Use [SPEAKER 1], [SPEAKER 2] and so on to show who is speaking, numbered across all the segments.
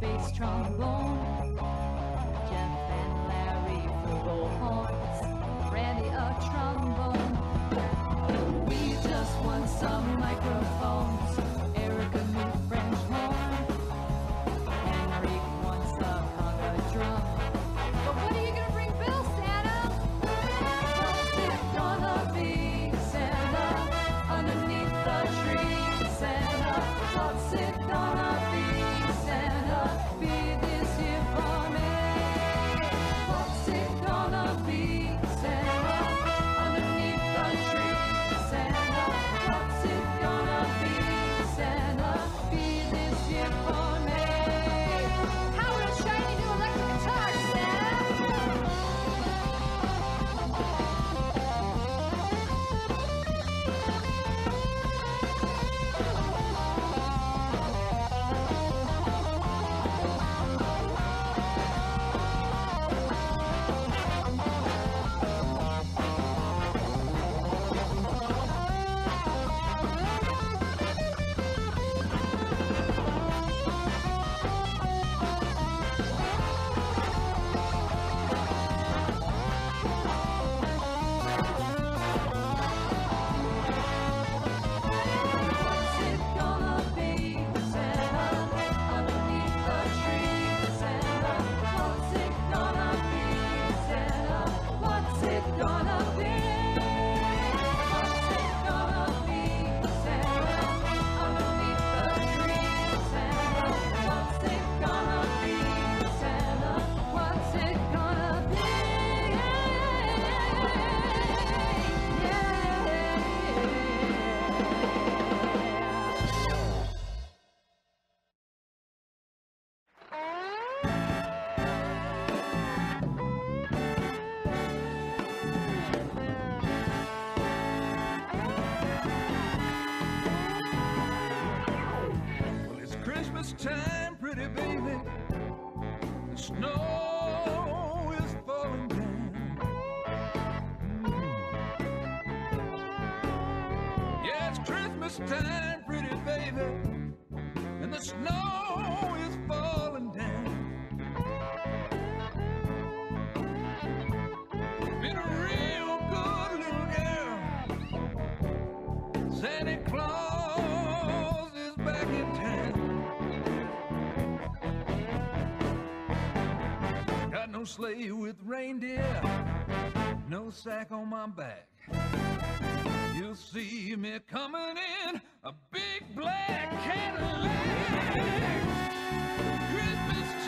[SPEAKER 1] bass trombone, Jeff and Larry for horns, Randy a trombone. We just want some microphones. this
[SPEAKER 2] time, pretty baby, and the snow is falling down. Been a real good little girl. Santa Claus is back in town. Got no sleigh with reindeer, no sack on my back. You'll see me coming in a big black Cadillac. Christmas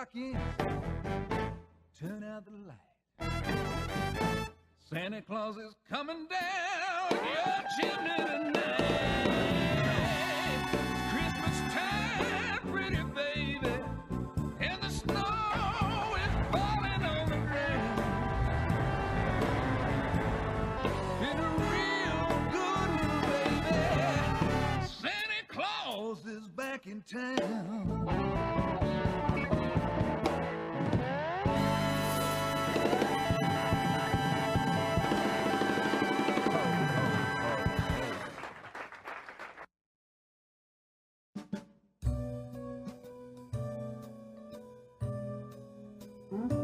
[SPEAKER 2] clock is. Turn out the light. Santa Claus is coming down your chimney tonight. It's Christmas time, pretty baby, and the snow is falling on the ground. Been a real good baby. Santa Claus is back in town.
[SPEAKER 1] Mm-hmm.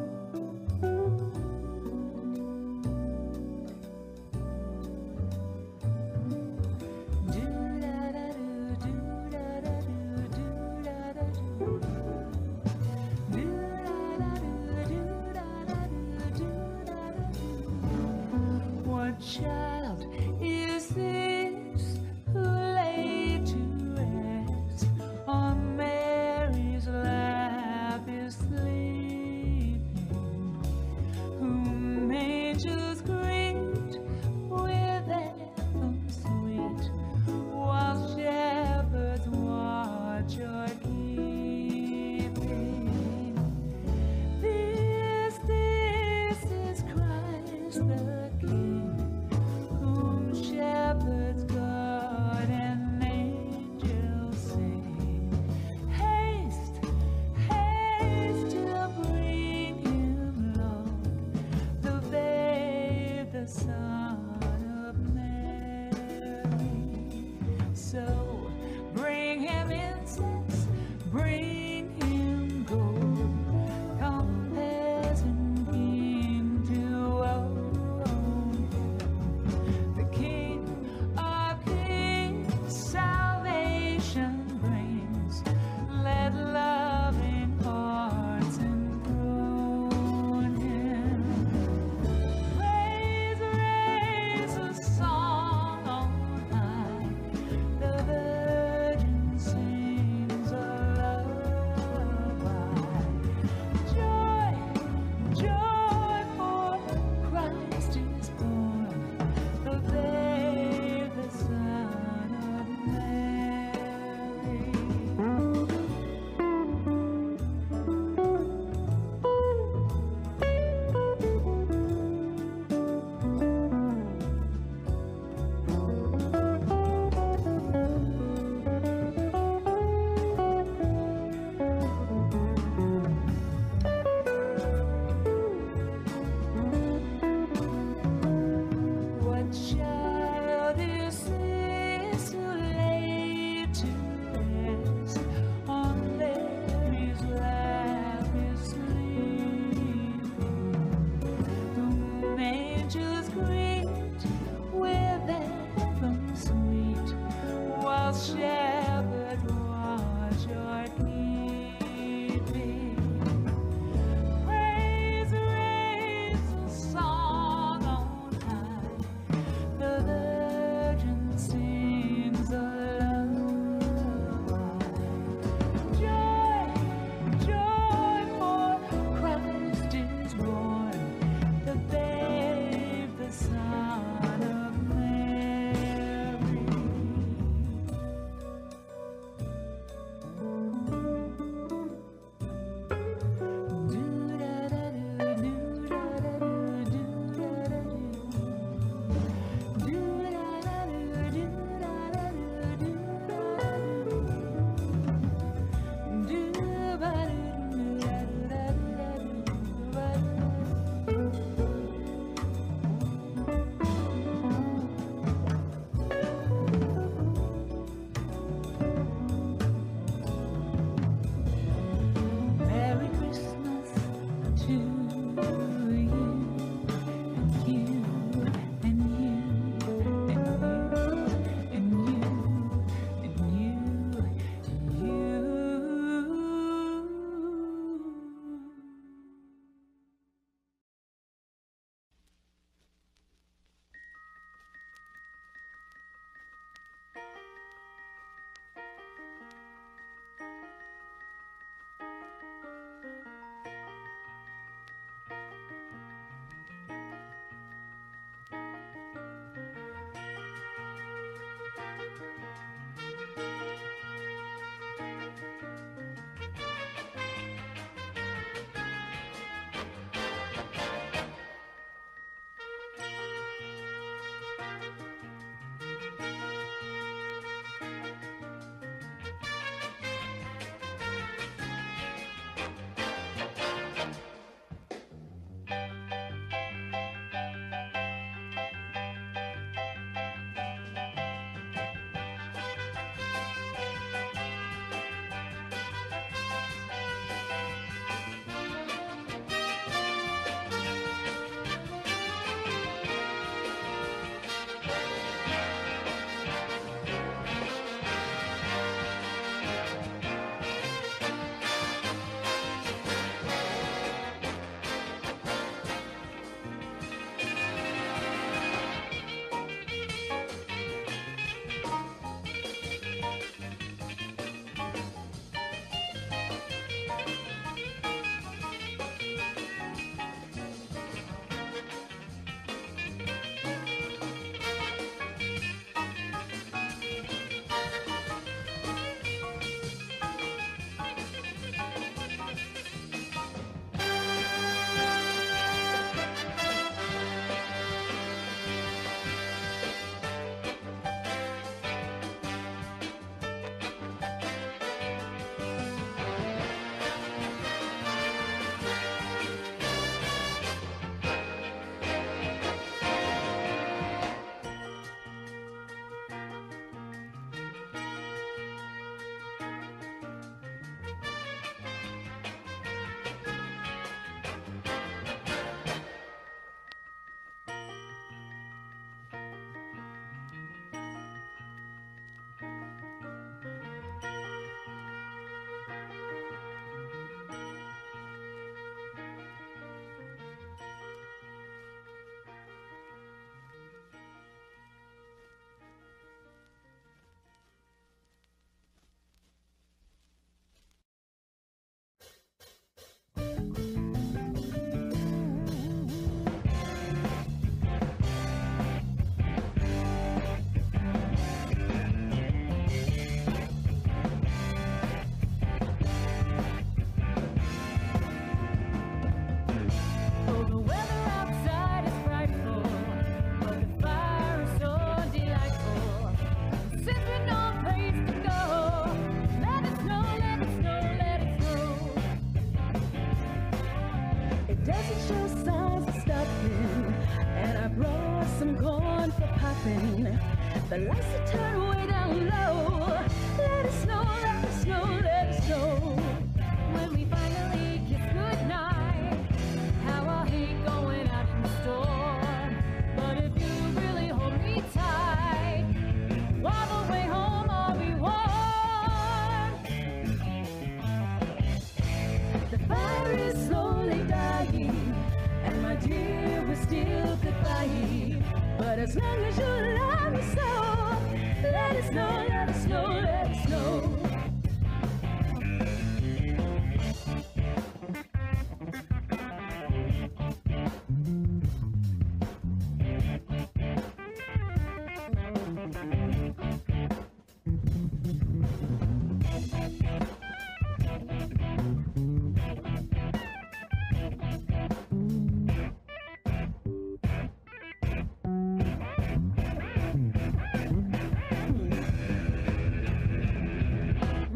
[SPEAKER 1] The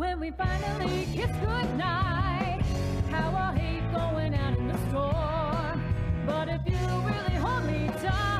[SPEAKER 1] when we finally kiss goodnight. How I hate going out in the store, but if you really hold me tight.